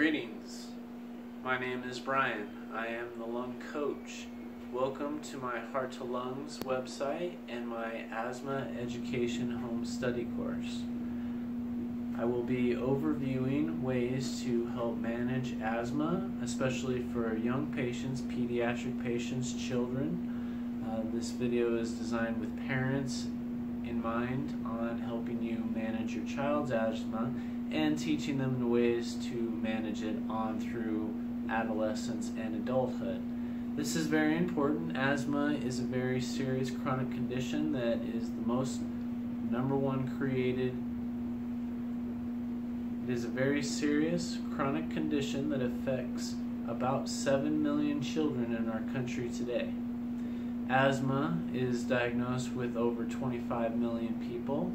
Greetings. My name is Brian. I am the lung coach. Welcome to my Heart to Lungs website and my asthma education home study course. I will be overviewing ways to help manage asthma, especially for young patients, pediatric patients, children. Uh, this video is designed with parents in mind on helping you manage your child's asthma and teaching them the ways to manage it on through adolescence and adulthood. This is very important. Asthma is a very serious chronic condition that is the most number one created. It is a very serious chronic condition that affects about 7 million children in our country today. Asthma is diagnosed with over 25 million people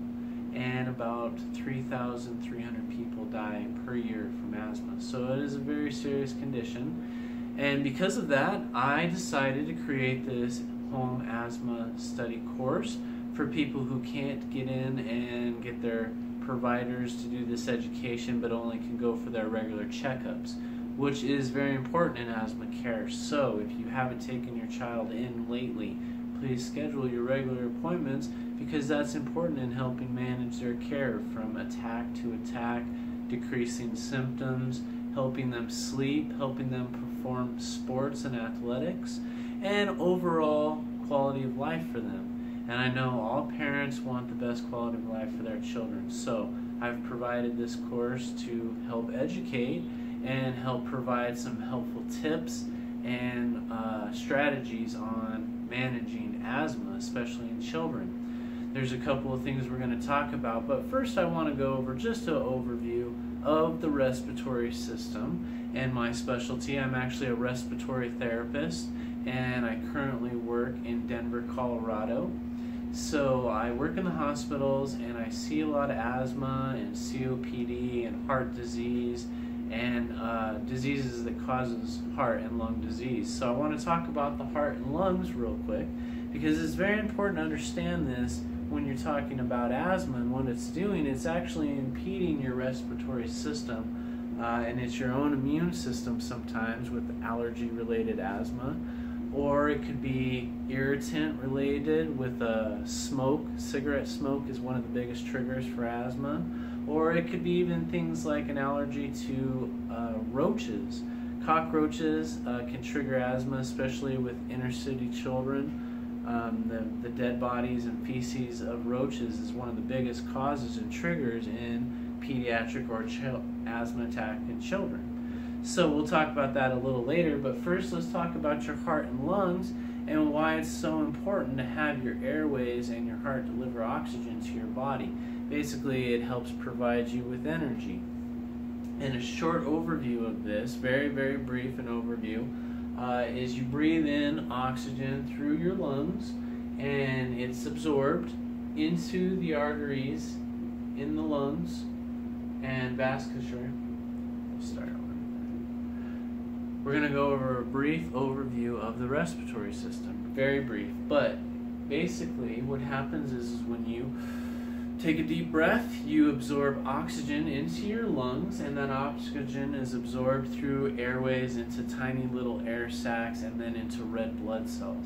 and about 3,300 people die per year from asthma. So it is a very serious condition. And because of that, I decided to create this home asthma study course for people who can't get in and get their providers to do this education but only can go for their regular checkups, which is very important in asthma care. So if you haven't taken your child in lately, please schedule your regular appointments because that's important in helping manage their care from attack to attack, decreasing symptoms, helping them sleep, helping them perform sports and athletics, and overall quality of life for them. And I know all parents want the best quality of life for their children. So I've provided this course to help educate and help provide some helpful tips and uh, strategies on managing asthma, especially in children there's a couple of things we're going to talk about, but first I want to go over just an overview of the respiratory system and my specialty. I'm actually a respiratory therapist and I currently work in Denver, Colorado. So I work in the hospitals and I see a lot of asthma and COPD and heart disease and uh, diseases that causes heart and lung disease. So I want to talk about the heart and lungs real quick because it's very important to understand this when you're talking about asthma and what it's doing, it's actually impeding your respiratory system. Uh, and it's your own immune system sometimes with allergy related asthma. Or it could be irritant related with uh, smoke. Cigarette smoke is one of the biggest triggers for asthma. Or it could be even things like an allergy to uh, roaches. Cockroaches uh, can trigger asthma, especially with inner city children um, the, the dead bodies and feces of roaches is one of the biggest causes and triggers in pediatric or asthma attack in children. So we'll talk about that a little later, but first let's talk about your heart and lungs and why it's so important to have your airways and your heart deliver oxygen to your body. Basically, it helps provide you with energy. And a short overview of this, very, very brief an overview, uh, is you breathe in oxygen through your lungs and it's absorbed into the arteries in the lungs and vasculature. Start over. We're going to go over a brief overview of the respiratory system. Very brief, but basically what happens is, is when you Take a deep breath. You absorb oxygen into your lungs, and that oxygen is absorbed through airways into tiny little air sacs and then into red blood cells.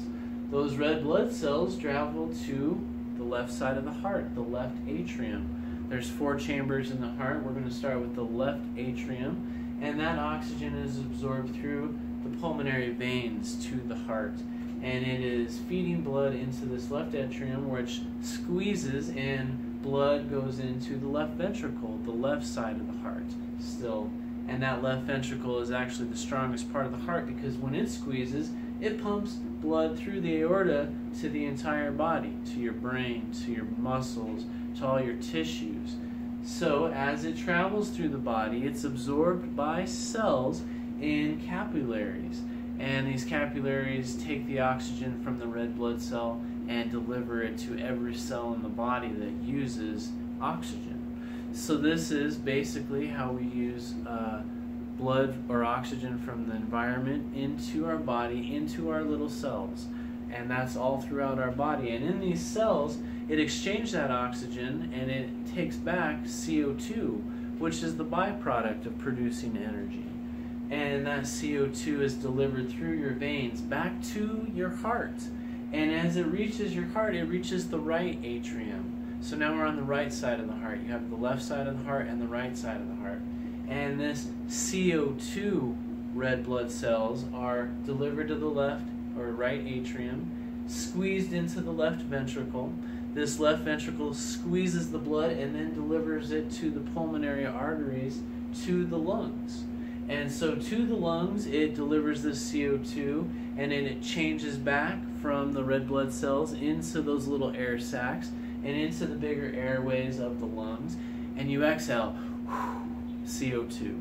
Those red blood cells travel to the left side of the heart, the left atrium. There's four chambers in the heart. We're going to start with the left atrium, and that oxygen is absorbed through the pulmonary veins to the heart and it is feeding blood into this left atrium which squeezes and blood goes into the left ventricle, the left side of the heart, still. And that left ventricle is actually the strongest part of the heart because when it squeezes, it pumps blood through the aorta to the entire body, to your brain, to your muscles, to all your tissues. So, as it travels through the body, it's absorbed by cells in capillaries. And these capillaries take the oxygen from the red blood cell and deliver it to every cell in the body that uses oxygen. So, this is basically how we use uh, blood or oxygen from the environment into our body, into our little cells. And that's all throughout our body. And in these cells, it exchanges that oxygen and it takes back CO2 which is the byproduct of producing energy. And that CO2 is delivered through your veins back to your heart. And as it reaches your heart, it reaches the right atrium. So now we're on the right side of the heart. You have the left side of the heart and the right side of the heart. And this CO2 red blood cells are delivered to the left or right atrium, squeezed into the left ventricle. This left ventricle squeezes the blood and then delivers it to the pulmonary arteries to the lungs. And so to the lungs, it delivers this CO2 and then it changes back from the red blood cells into those little air sacs and into the bigger airways of the lungs. And you exhale CO2.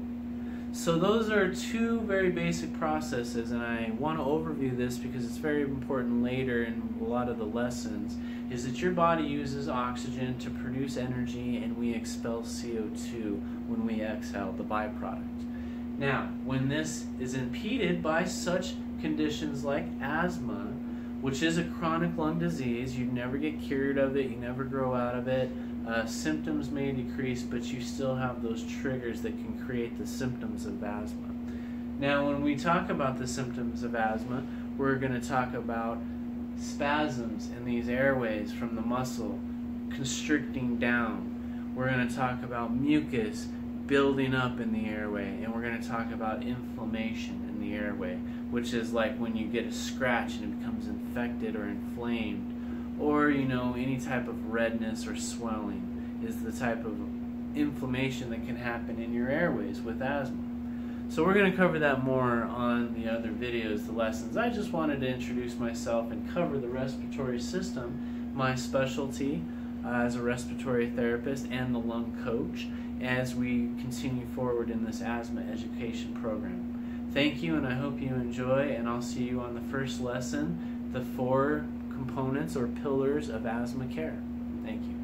So those are two very basic processes, and I want to overview this because it's very important later in a lot of the lessons, is that your body uses oxygen to produce energy and we expel CO2 when we exhale, the byproduct. Now, when this is impeded by such conditions like asthma, which is a chronic lung disease, you never get cured of it, you never grow out of it, uh, symptoms may decrease, but you still have those triggers that can create the symptoms of asthma. Now, when we talk about the symptoms of asthma, we're going to talk about spasms in these airways from the muscle constricting down. We're going to talk about mucus building up in the airway, and we're going to talk about inflammation in the airway, which is like when you get a scratch and it becomes infected or inflamed or you know any type of redness or swelling is the type of inflammation that can happen in your airways with asthma. So we're going to cover that more on the other videos, the lessons. I just wanted to introduce myself and cover the respiratory system, my specialty as a respiratory therapist and the lung coach as we continue forward in this asthma education program. Thank you and I hope you enjoy and I'll see you on the first lesson, the four components or pillars of asthma care. Thank you.